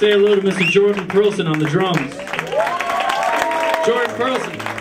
Say hello to Mr. Jordan Pearlson on the drums. Jordan Pearlson.